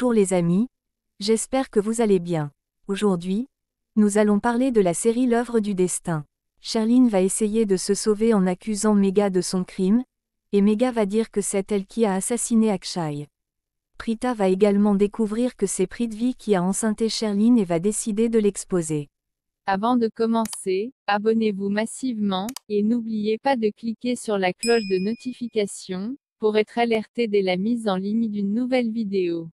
Bonjour les amis, j'espère que vous allez bien. Aujourd'hui, nous allons parler de la série L'œuvre du destin. Sherline va essayer de se sauver en accusant Mega de son crime, et Mega va dire que c'est elle qui a assassiné Akshay. Prita va également découvrir que c'est Prithvi qui a enceinté Sherline et va décider de l'exposer. Avant de commencer, abonnez-vous massivement, et n'oubliez pas de cliquer sur la cloche de notification, pour être alerté dès la mise en ligne d'une nouvelle vidéo.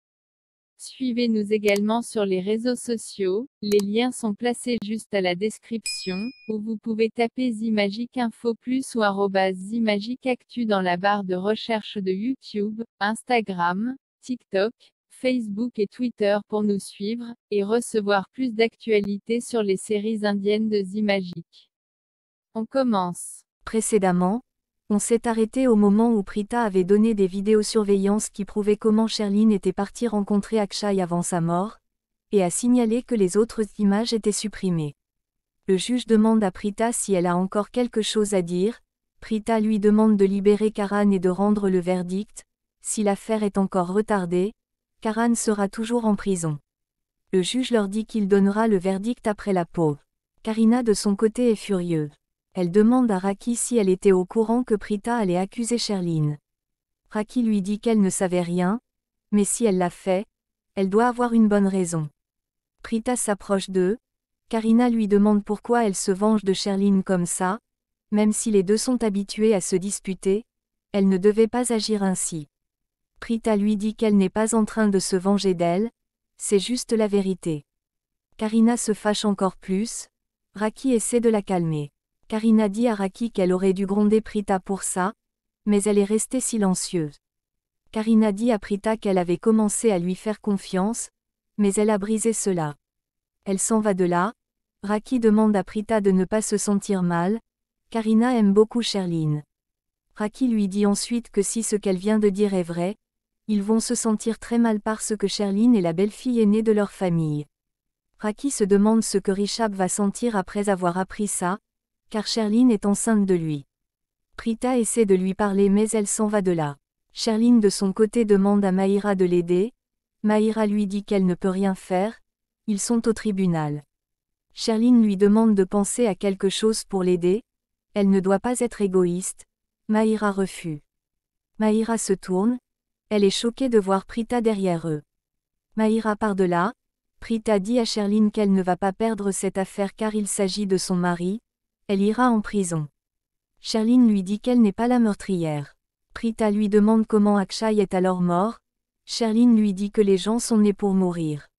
Suivez-nous également sur les réseaux sociaux, les liens sont placés juste à la description, où vous pouvez taper Zimagic Info Plus ou arrobas Zimagic Actu dans la barre de recherche de YouTube, Instagram, TikTok, Facebook et Twitter pour nous suivre, et recevoir plus d'actualités sur les séries indiennes de Zimagic. On commence. Précédemment, on s'est arrêté au moment où Prita avait donné des vidéosurveillances qui prouvaient comment Sherline était partie rencontrer Akshay avant sa mort, et a signalé que les autres images étaient supprimées. Le juge demande à Prita si elle a encore quelque chose à dire, Prita lui demande de libérer Karan et de rendre le verdict, si l'affaire est encore retardée, Karan sera toujours en prison. Le juge leur dit qu'il donnera le verdict après la pause. Karina de son côté est furieuse. Elle demande à Raki si elle était au courant que Prita allait accuser Sherline. Raki lui dit qu'elle ne savait rien, mais si elle l'a fait, elle doit avoir une bonne raison. Prita s'approche d'eux, Karina lui demande pourquoi elle se venge de Sherline comme ça, même si les deux sont habitués à se disputer, elle ne devait pas agir ainsi. Prita lui dit qu'elle n'est pas en train de se venger d'elle, c'est juste la vérité. Karina se fâche encore plus, Raki essaie de la calmer. Karina dit à Raki qu'elle aurait dû gronder Prita pour ça, mais elle est restée silencieuse. Karina dit à Prita qu'elle avait commencé à lui faire confiance, mais elle a brisé cela. Elle s'en va de là, Raki demande à Prita de ne pas se sentir mal, Karina aime beaucoup Sherline. Raki lui dit ensuite que si ce qu'elle vient de dire est vrai, ils vont se sentir très mal parce que Sherline est la belle-fille aînée de leur famille. Raki se demande ce que Richard va sentir après avoir appris ça, car Sherline est enceinte de lui. Prita essaie de lui parler mais elle s'en va de là. Sherline de son côté demande à Maïra de l'aider, Maïra lui dit qu'elle ne peut rien faire, ils sont au tribunal. Sherline lui demande de penser à quelque chose pour l'aider, elle ne doit pas être égoïste, Maïra refuse. Maïra se tourne, elle est choquée de voir Prita derrière eux. Maïra part de là, Prita dit à Sherline qu'elle ne va pas perdre cette affaire car il s'agit de son mari, elle ira en prison. Sherline lui dit qu'elle n'est pas la meurtrière. Prita lui demande comment Akshay est alors mort. Sherline lui dit que les gens sont nés pour mourir.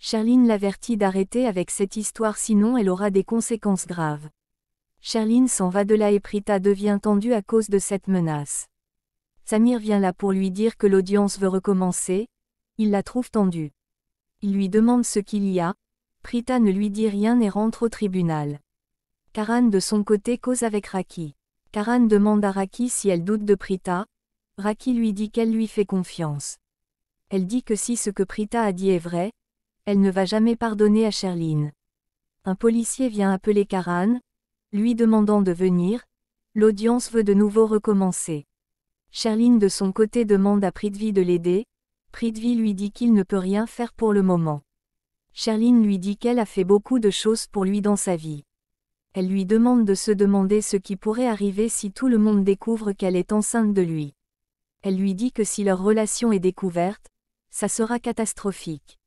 Sherline l'avertit d'arrêter avec cette histoire sinon elle aura des conséquences graves. Sherline s'en va de là et Prita devient tendue à cause de cette menace. Samir vient là pour lui dire que l'audience veut recommencer, il la trouve tendue. Il lui demande ce qu'il y a, Prita ne lui dit rien et rentre au tribunal. Karan de son côté cause avec Raki. Karan demande à Raki si elle doute de Prita. Raki lui dit qu'elle lui fait confiance. Elle dit que si ce que Prita a dit est vrai, elle ne va jamais pardonner à Sherline. Un policier vient appeler Karan, lui demandant de venir, l'audience veut de nouveau recommencer. Sherline de son côté demande à Prithvi de l'aider, Prithvi lui dit qu'il ne peut rien faire pour le moment. Sherline lui dit qu'elle a fait beaucoup de choses pour lui dans sa vie elle lui demande de se demander ce qui pourrait arriver si tout le monde découvre qu'elle est enceinte de lui. Elle lui dit que si leur relation est découverte, ça sera catastrophique.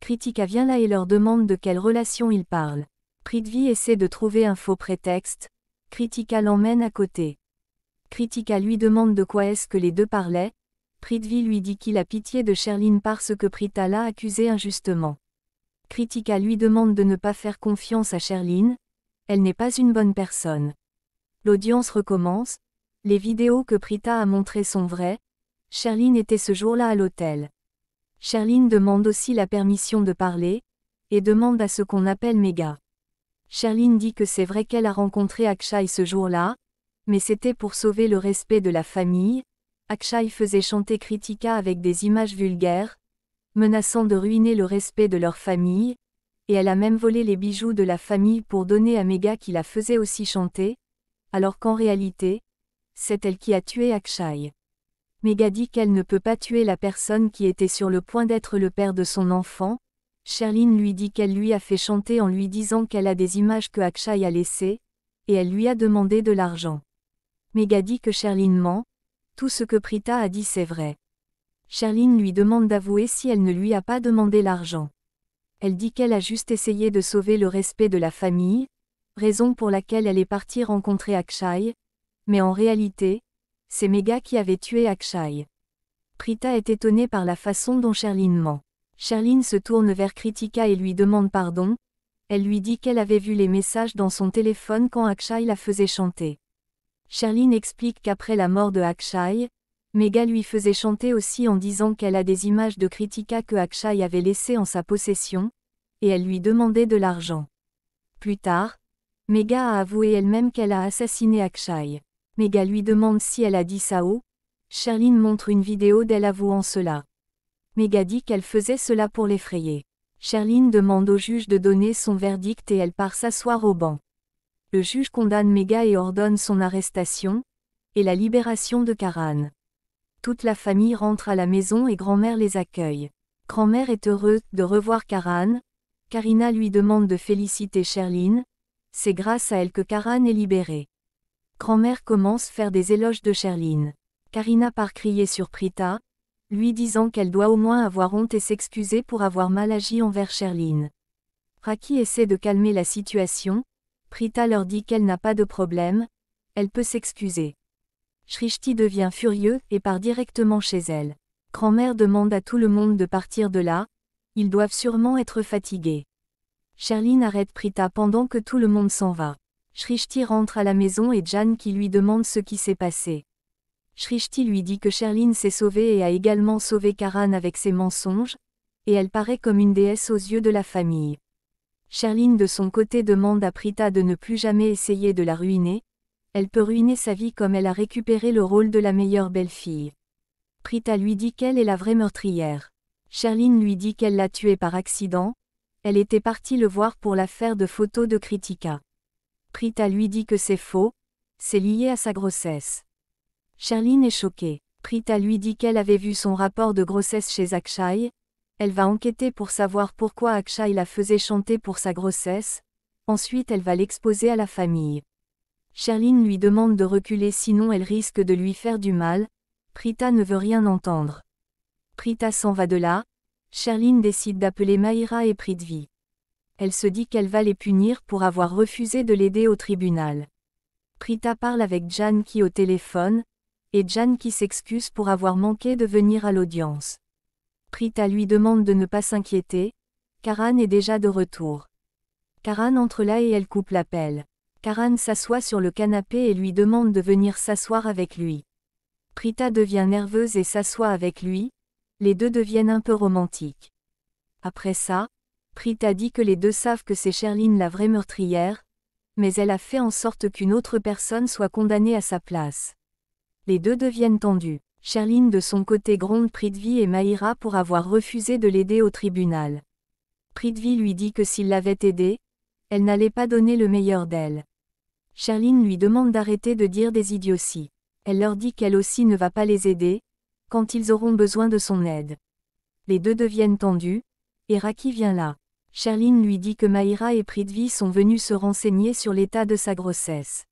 Kritika vient là et leur demande de quelle relation ils parlent. Prithvi essaie de trouver un faux prétexte, Kritika l'emmène à côté. Kritika lui demande de quoi est-ce que les deux parlaient, Prithvi lui dit qu'il a pitié de Sherline parce que Prita l'a accusé injustement. Kritika lui demande de ne pas faire confiance à Sherline, elle n'est pas une bonne personne. L'audience recommence, les vidéos que Prita a montrées sont vraies, Sherline était ce jour-là à l'hôtel. Sherline demande aussi la permission de parler, et demande à ce qu'on appelle Mega. Sherline dit que c'est vrai qu'elle a rencontré Akshay ce jour-là, mais c'était pour sauver le respect de la famille, Akshay faisait chanter Kritika avec des images vulgaires, menaçant de ruiner le respect de leur famille, et elle a même volé les bijoux de la famille pour donner à Mega qui la faisait aussi chanter, alors qu'en réalité, c'est elle qui a tué Akshay. Mega dit qu'elle ne peut pas tuer la personne qui était sur le point d'être le père de son enfant. Sherlyn lui dit qu'elle lui a fait chanter en lui disant qu'elle a des images que Akshay a laissées, et elle lui a demandé de l'argent. Mega dit que Sherlyn ment, tout ce que Prita a dit c'est vrai. Sherlyn lui demande d'avouer si elle ne lui a pas demandé l'argent. Elle dit qu'elle a juste essayé de sauver le respect de la famille, raison pour laquelle elle est partie rencontrer Akshay, mais en réalité, c'est Mega qui avait tué Akshay. Prita est étonnée par la façon dont Sherlyn ment. Sherlyn se tourne vers Kritika et lui demande pardon, elle lui dit qu'elle avait vu les messages dans son téléphone quand Akshay la faisait chanter. Sherlyn explique qu'après la mort de Akshay, Mega lui faisait chanter aussi en disant qu'elle a des images de Kritika que Akshay avait laissées en sa possession, et elle lui demandait de l'argent. Plus tard, Mega a avoué elle-même qu'elle a assassiné Akshay. Mega lui demande si elle a dit ça où. Sherlyn montre une vidéo d'elle avouant cela. Mega dit qu'elle faisait cela pour l'effrayer. Sherlyn demande au juge de donner son verdict et elle part s'asseoir au banc. Le juge condamne Mega et ordonne son arrestation, et la libération de Karan. Toute la famille rentre à la maison et grand-mère les accueille. Grand-mère est heureuse de revoir Karan. Karina lui demande de féliciter Sherlyn. C'est grâce à elle que Karan est libérée. Grand-mère commence faire des éloges de Sherlyn. Karina part crier sur Prita, lui disant qu'elle doit au moins avoir honte et s'excuser pour avoir mal agi envers Sherlyn. Raki essaie de calmer la situation, Prita leur dit qu'elle n'a pas de problème, elle peut s'excuser. Shrishti devient furieux et part directement chez elle. Grand-mère demande à tout le monde de partir de là, ils doivent sûrement être fatigués. Sherlyn arrête Prita pendant que tout le monde s'en va. Shrishti rentre à la maison et Jan qui lui demande ce qui s'est passé. Shrishti lui dit que Sherlyn s'est sauvée et a également sauvé Karan avec ses mensonges, et elle paraît comme une déesse aux yeux de la famille. Sherlyn de son côté demande à Prita de ne plus jamais essayer de la ruiner, elle peut ruiner sa vie comme elle a récupéré le rôle de la meilleure belle-fille. Prita lui dit qu'elle est la vraie meurtrière. Sherlyn lui dit qu'elle l'a tué par accident, elle était partie le voir pour l'affaire de photos de Kritika. Prita lui dit que c'est faux, c'est lié à sa grossesse. Sherlyn est choquée. Prita lui dit qu'elle avait vu son rapport de grossesse chez Akshay. Elle va enquêter pour savoir pourquoi Akshay la faisait chanter pour sa grossesse. Ensuite elle va l'exposer à la famille. Sherlyn lui demande de reculer sinon elle risque de lui faire du mal. Prita ne veut rien entendre. Prita s'en va de là. Sherlyn décide d'appeler Maïra et Prithvi. Elle se dit qu'elle va les punir pour avoir refusé de l'aider au tribunal. Prita parle avec Jan qui au téléphone, et Jan qui s'excuse pour avoir manqué de venir à l'audience. Prita lui demande de ne pas s'inquiéter, Karan est déjà de retour. Karan entre là et elle coupe l'appel. Karan s'assoit sur le canapé et lui demande de venir s'asseoir avec lui. Prita devient nerveuse et s'assoit avec lui, les deux deviennent un peu romantiques. Après ça, Prita dit que les deux savent que c'est Sherlyn la vraie meurtrière, mais elle a fait en sorte qu'une autre personne soit condamnée à sa place. Les deux deviennent tendus. Sherlyn de son côté gronde Prithvi et Maïra pour avoir refusé de l'aider au tribunal. Prithvi lui dit que s'il l'avait aidée, elle n'allait pas donner le meilleur d'elle. Sherlyn lui demande d'arrêter de dire des idioties. Elle leur dit qu'elle aussi ne va pas les aider, quand ils auront besoin de son aide. Les deux deviennent tendus, et Raki vient là. Sherlyn lui dit que Maïra et Prithvi sont venus se renseigner sur l'état de sa grossesse.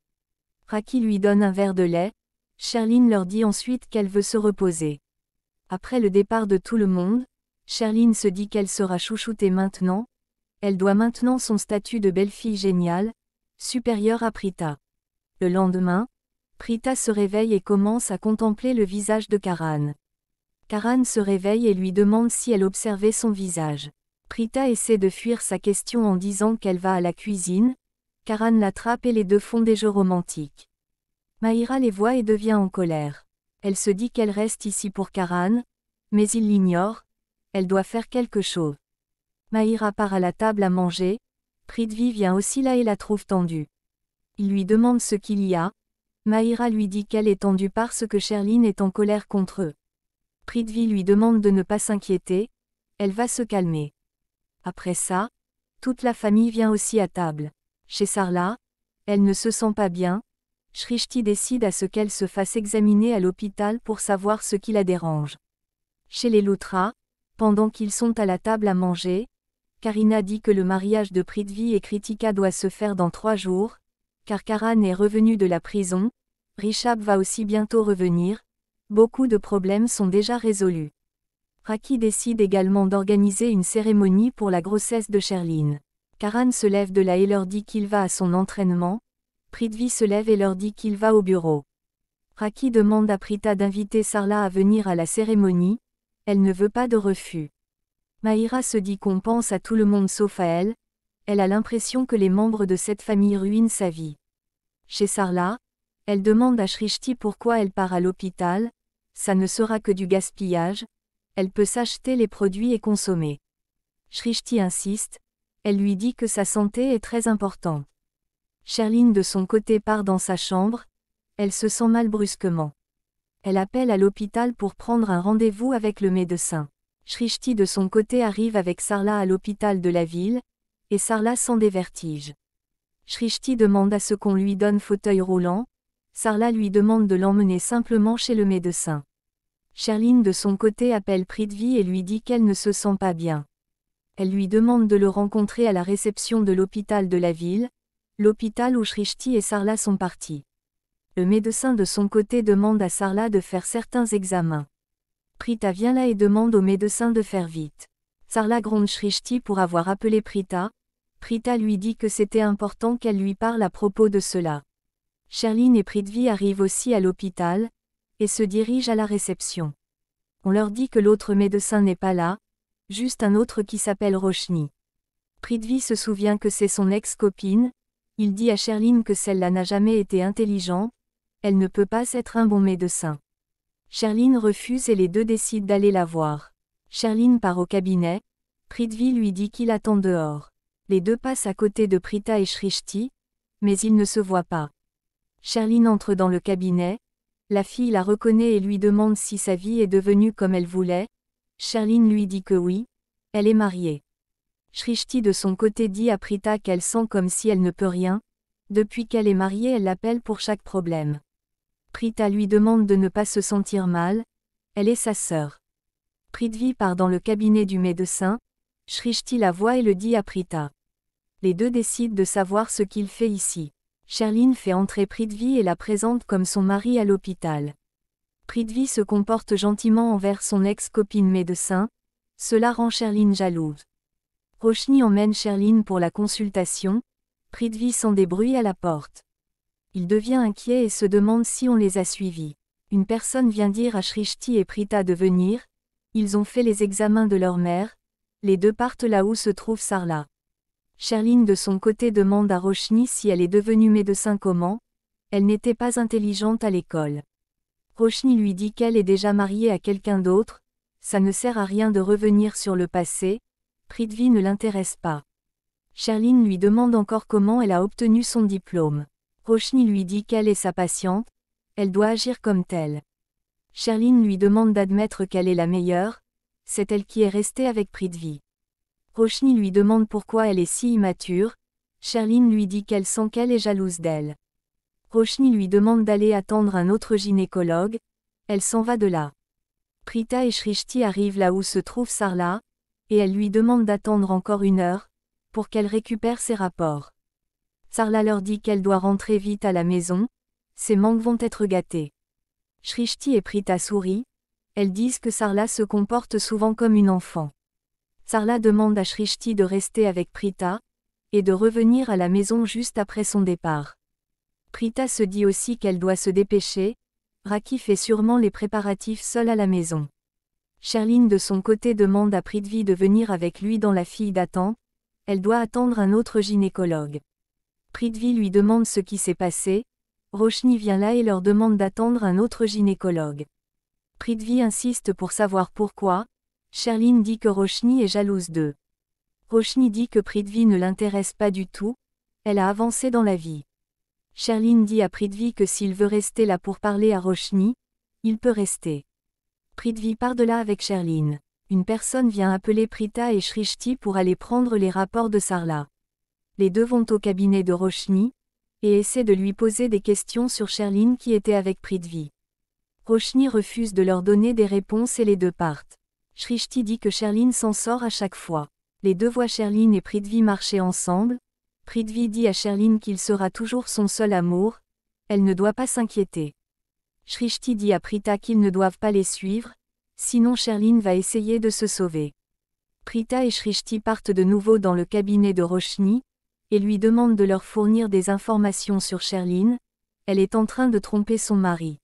Raki lui donne un verre de lait, Sherlyn leur dit ensuite qu'elle veut se reposer. Après le départ de tout le monde, Sherlyn se dit qu'elle sera chouchoutée maintenant, elle doit maintenant son statut de belle-fille géniale, supérieure à Prita. Le lendemain, Prita se réveille et commence à contempler le visage de Karan. Karan se réveille et lui demande si elle observait son visage. Prita essaie de fuir sa question en disant qu'elle va à la cuisine, Karan l'attrape et les deux font des jeux romantiques. Maïra les voit et devient en colère. Elle se dit qu'elle reste ici pour Karan, mais il l'ignore, elle doit faire quelque chose. Maïra part à la table à manger, Prithvi vient aussi là et la trouve tendue. Il lui demande ce qu'il y a, Maïra lui dit qu'elle est tendue parce que Sherlyn est en colère contre eux. Prithvi lui demande de ne pas s'inquiéter, elle va se calmer. Après ça, toute la famille vient aussi à table. Chez Sarla, elle ne se sent pas bien, Shrishti décide à ce qu'elle se fasse examiner à l'hôpital pour savoir ce qui la dérange. Chez les Loutras, pendant qu'ils sont à la table à manger, Karina dit que le mariage de Prithvi et Kritika doit se faire dans trois jours, car Karan est revenu de la prison, Rishab va aussi bientôt revenir, beaucoup de problèmes sont déjà résolus. Raki décide également d'organiser une cérémonie pour la grossesse de Sherline. Karan se lève de là et leur dit qu'il va à son entraînement, Prithvi se lève et leur dit qu'il va au bureau. Raki demande à Prita d'inviter Sarla à venir à la cérémonie, elle ne veut pas de refus. Mahira se dit qu'on pense à tout le monde sauf à elle, elle a l'impression que les membres de cette famille ruinent sa vie. Chez Sarla, elle demande à Shrishti pourquoi elle part à l'hôpital, ça ne sera que du gaspillage, elle peut s'acheter les produits et consommer. Shrishti insiste, elle lui dit que sa santé est très importante. Sherline de son côté part dans sa chambre, elle se sent mal brusquement. Elle appelle à l'hôpital pour prendre un rendez-vous avec le médecin. Shrishti de son côté arrive avec Sarla à l'hôpital de la ville, et Sarla sent des vertiges. Shrishti demande à ce qu'on lui donne fauteuil roulant, Sarla lui demande de l'emmener simplement chez le médecin. Sherline de son côté appelle Prithvi et lui dit qu'elle ne se sent pas bien. Elle lui demande de le rencontrer à la réception de l'hôpital de la ville, l'hôpital où Shrishti et Sarla sont partis. Le médecin de son côté demande à Sarla de faire certains examens. Prita vient là et demande au médecin de faire vite. Sarla gronde Shrishti pour avoir appelé Prita. Prita lui dit que c'était important qu'elle lui parle à propos de cela. Sherline et Prithvi arrivent aussi à l'hôpital, et se dirigent à la réception. On leur dit que l'autre médecin n'est pas là, juste un autre qui s'appelle Roshni. Prithvi se souvient que c'est son ex-copine, il dit à Sherline que celle-là n'a jamais été intelligente, elle ne peut pas être un bon médecin. Sherline refuse et les deux décident d'aller la voir. Sherline part au cabinet, Prithvi lui dit qu'il attend dehors. Les deux passent à côté de Prita et Shrishti, mais ils ne se voient pas. Sherline entre dans le cabinet, la fille la reconnaît et lui demande si sa vie est devenue comme elle voulait, Sherline lui dit que oui, elle est mariée. Shrishti de son côté dit à Prita qu'elle sent comme si elle ne peut rien, depuis qu'elle est mariée elle l'appelle pour chaque problème. Prita lui demande de ne pas se sentir mal, elle est sa sœur. Prithvi part dans le cabinet du médecin, Shrishti la voit et le dit à Prita. Les deux décident de savoir ce qu'il fait ici. Sherline fait entrer Prithvi et la présente comme son mari à l'hôpital. Prithvi se comporte gentiment envers son ex-copine médecin, cela rend Sherline jalouse. Roshni emmène Sherline pour la consultation, Prithvi sent des bruits à la porte. Il devient inquiet et se demande si on les a suivis. Une personne vient dire à Shrishti et Prita de venir, ils ont fait les examens de leur mère, les deux partent là où se trouve Sarla. Sherline de son côté demande à Roshni si elle est devenue médecin comment, elle n'était pas intelligente à l'école. Roshni lui dit qu'elle est déjà mariée à quelqu'un d'autre, ça ne sert à rien de revenir sur le passé, Prithvi ne l'intéresse pas. Sherline lui demande encore comment elle a obtenu son diplôme. Roshni lui dit qu'elle est sa patiente, elle doit agir comme telle. Sherline lui demande d'admettre qu'elle est la meilleure, c'est elle qui est restée avec Prithvi. Roshni lui demande pourquoi elle est si immature, Sherline lui dit qu'elle sent qu'elle est jalouse d'elle. Roshni lui demande d'aller attendre un autre gynécologue, elle s'en va de là. Prita et Shrishti arrivent là où se trouve Sarla, et elle lui demande d'attendre encore une heure, pour qu'elle récupère ses rapports. Sarla leur dit qu'elle doit rentrer vite à la maison, ses manques vont être gâtés. Shrishti et Prita sourient, elles disent que Sarla se comporte souvent comme une enfant. Sarla demande à Shrishti de rester avec Prita, et de revenir à la maison juste après son départ. Prita se dit aussi qu'elle doit se dépêcher, Raki fait sûrement les préparatifs seule à la maison. Sherline de son côté demande à Prithvi de venir avec lui dans la file d'attente, elle doit attendre un autre gynécologue. Prithvi lui demande ce qui s'est passé, Roshni vient là et leur demande d'attendre un autre gynécologue. Prithvi insiste pour savoir pourquoi, Sherline dit que Roshni est jalouse d'eux. Roshni dit que Prithvi ne l'intéresse pas du tout, elle a avancé dans la vie. Sherline dit à Prithvi que s'il veut rester là pour parler à Roshni, il peut rester. Prithvi part de là avec Sherline. Une personne vient appeler Prita et Shrishti pour aller prendre les rapports de Sarla. Les deux vont au cabinet de Roshni. et essaie de lui poser des questions sur Sherline qui était avec Prithvi. Roshni refuse de leur donner des réponses et les deux partent. Shrishti dit que Sherline s'en sort à chaque fois. Les deux voient Sherline et Prithvi marcher ensemble. Prithvi dit à Sherline qu'il sera toujours son seul amour. Elle ne doit pas s'inquiéter. Shrishti dit à Prita qu'ils ne doivent pas les suivre, sinon Sherline va essayer de se sauver. Prita et Shrishti partent de nouveau dans le cabinet de Roshni, et lui demandent de leur fournir des informations sur Sherline, elle est en train de tromper son mari.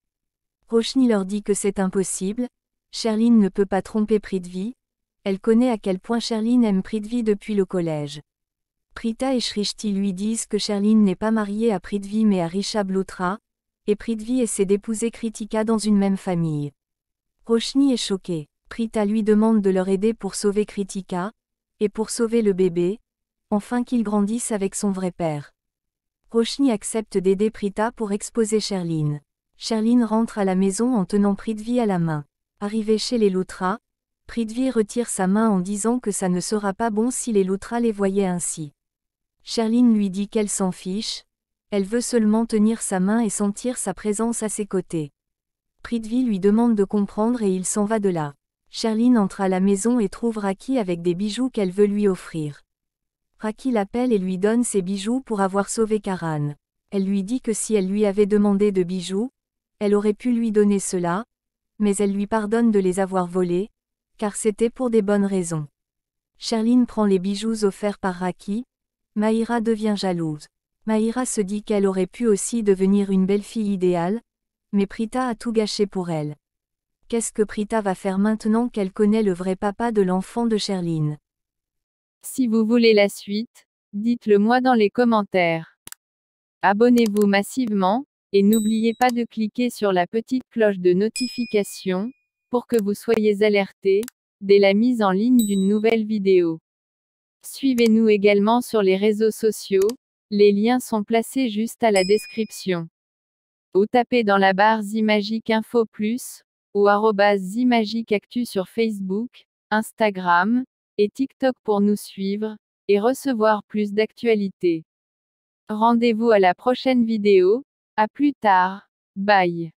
Roshni leur dit que c'est impossible, Sherline ne peut pas tromper Prithvi, elle connaît à quel point Sherline aime Prithvi depuis le collège. Prita et Shrishti lui disent que Sherline n'est pas mariée à Prithvi mais à Rishabh Lutra, et Prithvi essaie d'épouser Kritika dans une même famille. Roshni est choqué. Prita lui demande de leur aider pour sauver Kritika, et pour sauver le bébé, enfin qu'il grandisse avec son vrai père. Roshni accepte d'aider Prita pour exposer Sherline. Sherline rentre à la maison en tenant Prithvi à la main. Arrivé chez les Loutra, Prithvi retire sa main en disant que ça ne sera pas bon si les Loutra les voyaient ainsi. Sherline lui dit qu'elle s'en fiche, elle veut seulement tenir sa main et sentir sa présence à ses côtés. Prithvi lui demande de comprendre et il s'en va de là. Sherline entre à la maison et trouve Raki avec des bijoux qu'elle veut lui offrir. Raki l'appelle et lui donne ses bijoux pour avoir sauvé Karan. Elle lui dit que si elle lui avait demandé de bijoux, elle aurait pu lui donner cela, mais elle lui pardonne de les avoir volés, car c'était pour des bonnes raisons. Sherline prend les bijoux offerts par Raki, Maïra devient jalouse. Maïra se dit qu'elle aurait pu aussi devenir une belle fille idéale, mais Prita a tout gâché pour elle. Qu'est-ce que Prita va faire maintenant qu'elle connaît le vrai papa de l'enfant de Sherline Si vous voulez la suite, dites-le moi dans les commentaires. Abonnez-vous massivement, et n'oubliez pas de cliquer sur la petite cloche de notification, pour que vous soyez alerté, dès la mise en ligne d'une nouvelle vidéo. Suivez-nous également sur les réseaux sociaux, les liens sont placés juste à la description. Ou tapez dans la barre Zimagique Info Plus, ou Zimagique Actu sur Facebook, Instagram, et TikTok pour nous suivre, et recevoir plus d'actualités. Rendez-vous à la prochaine vidéo, à plus tard, bye.